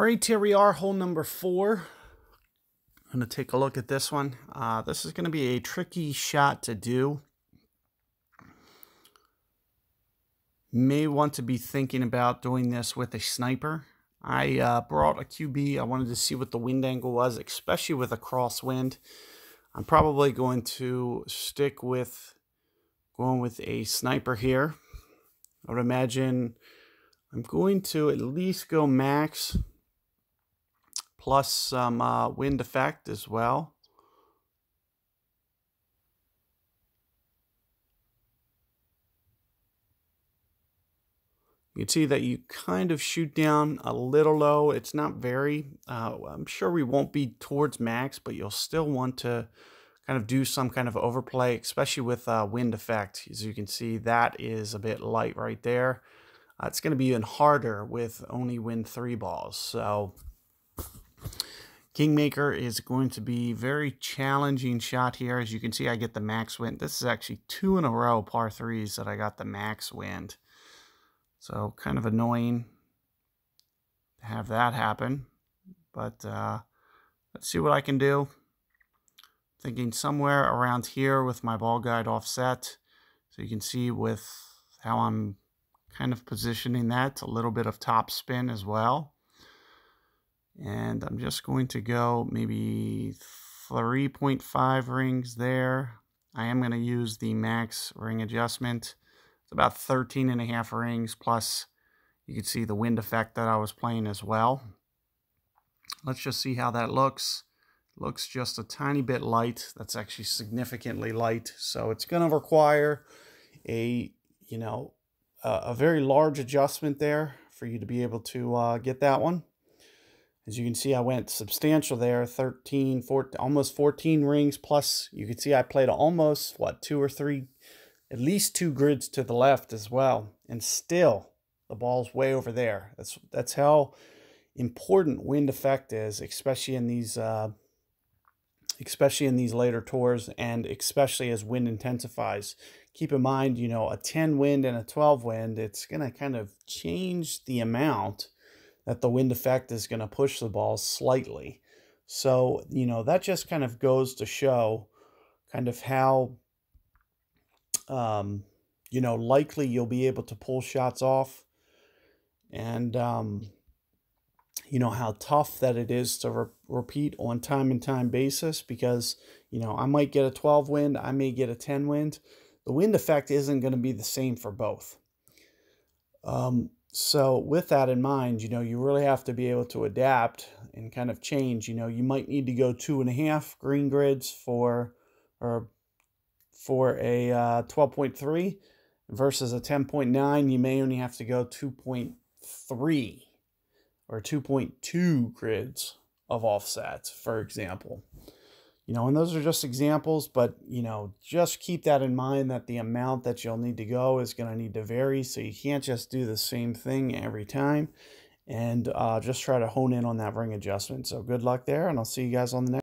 Are, hole number four. I'm going to take a look at this one. Uh, this is going to be a tricky shot to do. May want to be thinking about doing this with a sniper. I uh, brought a QB. I wanted to see what the wind angle was, especially with a crosswind. I'm probably going to stick with going with a sniper here. I would imagine I'm going to at least go max plus some uh, wind effect as well. You can see that you kind of shoot down a little low. It's not very, uh, I'm sure we won't be towards max, but you'll still want to kind of do some kind of overplay, especially with uh, wind effect. As you can see, that is a bit light right there. Uh, it's going to be even harder with only wind three balls. So Kingmaker is going to be very challenging shot here. As you can see, I get the max wind. This is actually two in a row par threes that I got the max wind. So kind of annoying to have that happen. But uh, let's see what I can do. Thinking somewhere around here with my ball guide offset. So you can see with how I'm kind of positioning that, a little bit of top spin as well. And I'm just going to go maybe 3.5 rings there. I am going to use the max ring adjustment. It's about 13 and a half rings plus you can see the wind effect that I was playing as well. Let's just see how that looks. Looks just a tiny bit light. That's actually significantly light. So it's going to require a, you know, a, very large adjustment there for you to be able to uh, get that one. As you can see, I went substantial there, 13, 14, almost 14 rings, plus you can see I played almost, what, two or three, at least two grids to the left as well. And still, the ball's way over there. That's, that's how important wind effect is, especially in these, uh, especially in these later tours and especially as wind intensifies. Keep in mind, you know, a 10 wind and a 12 wind, it's going to kind of change the amount that the wind effect is going to push the ball slightly. So, you know, that just kind of goes to show kind of how, um, you know, likely you'll be able to pull shots off and, um, you know, how tough that it is to re repeat on time and time basis because, you know, I might get a 12 wind, I may get a 10 wind. The wind effect isn't going to be the same for both. Um, so with that in mind, you know, you really have to be able to adapt and kind of change. You know, you might need to go two and a half green grids for or for a uh, 12.3 versus a 10.9. You may only have to go 2.3 or 2.2 grids of offsets, for example. You know, and those are just examples, but, you know, just keep that in mind that the amount that you'll need to go is going to need to vary. So you can't just do the same thing every time and uh, just try to hone in on that ring adjustment. So good luck there, and I'll see you guys on the next.